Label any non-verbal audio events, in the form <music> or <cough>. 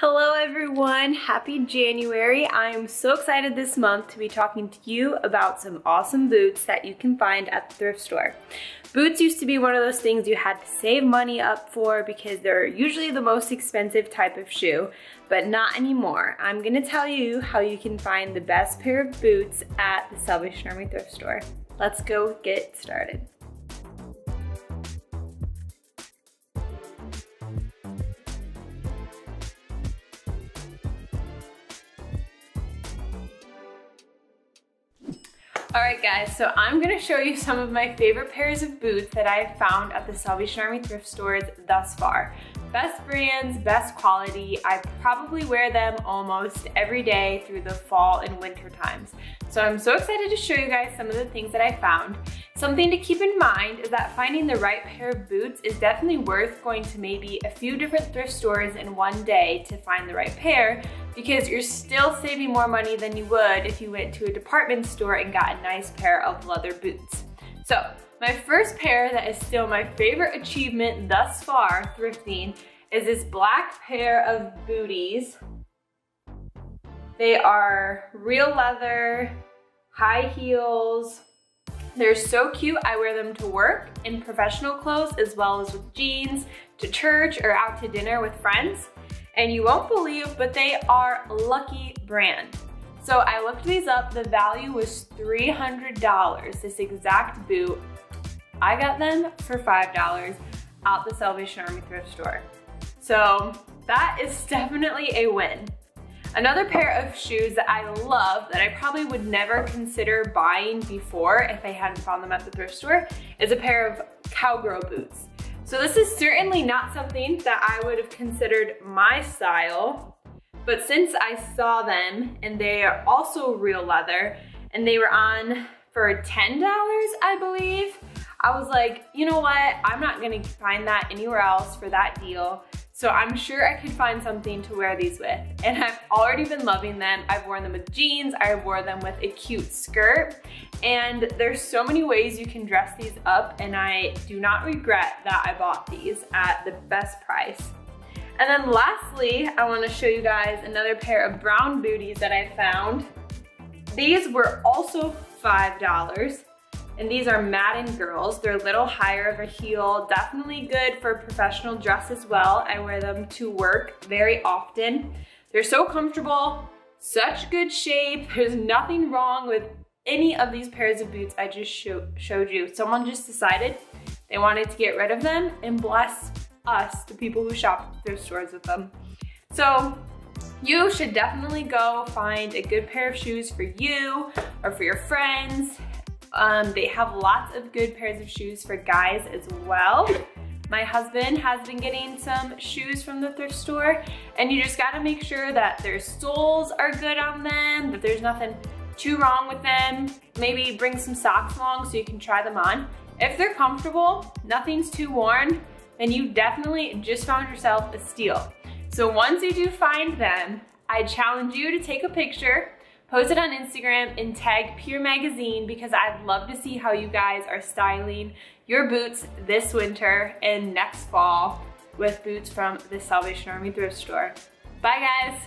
Hello everyone, happy January. I am so excited this month to be talking to you about some awesome boots that you can find at the thrift store. Boots used to be one of those things you had to save money up for because they're usually the most expensive type of shoe, but not anymore. I'm gonna tell you how you can find the best pair of boots at the Salvation Army thrift store. Let's go get started. Alright guys, so I'm to show you some of my favorite pairs of boots that I've found at the Salvation Army thrift stores thus far. Best brands, best quality. I probably wear them almost every day through the fall and winter times. So I'm so excited to show you guys some of the things that I found. Something to keep in mind is that finding the right pair of boots is definitely worth going to maybe a few different thrift stores in one day to find the right pair because you're still saving more money than you would if you went to a department store and got a nice pair of leather boots. So my first pair that is still my favorite achievement thus far thrifting is this black pair of booties. They are real leather, high heels. They're so cute. I wear them to work in professional clothes as well as with jeans, to church or out to dinner with friends and you won't believe, but they are Lucky brand. So I looked these up, the value was $300, this exact boot. I got them for $5 at the Salvation Army thrift store. So that is <laughs> definitely a win. Another pair of shoes that I love that I probably would never consider buying before if I hadn't found them at the thrift store is a pair of cowgirl boots. So this is certainly not something that I would have considered my style, but since I saw them and they are also real leather and they were on for $10, I believe, I was like, you know what? I'm not gonna find that anywhere else for that deal. So I'm sure I could find something to wear these with. And I've already been loving them. I've worn them with jeans, I wore them with a cute skirt. And there's so many ways you can dress these up and I do not regret that I bought these at the best price. And then lastly, I wanna show you guys another pair of brown booties that I found. These were also $5. And these are Madden Girls. They're a little higher of a heel, definitely good for professional dress as well. I wear them to work very often. They're so comfortable, such good shape. <laughs> There's nothing wrong with any of these pairs of boots I just show showed you. Someone just decided they wanted to get rid of them and bless us, the people who shop thrift stores with them. So you should definitely go find a good pair of shoes for you or for your friends um, they have lots of good pairs of shoes for guys as well. My husband has been getting some shoes from the thrift store and you just gotta make sure that their soles are good on them, that there's nothing too wrong with them. Maybe bring some socks along so you can try them on. If they're comfortable, nothing's too worn, then you definitely just found yourself a steal. So once you do find them, I challenge you to take a picture Post it on Instagram and tag Peer Magazine because I'd love to see how you guys are styling your boots this winter and next fall with boots from the Salvation Army thrift store. Bye guys!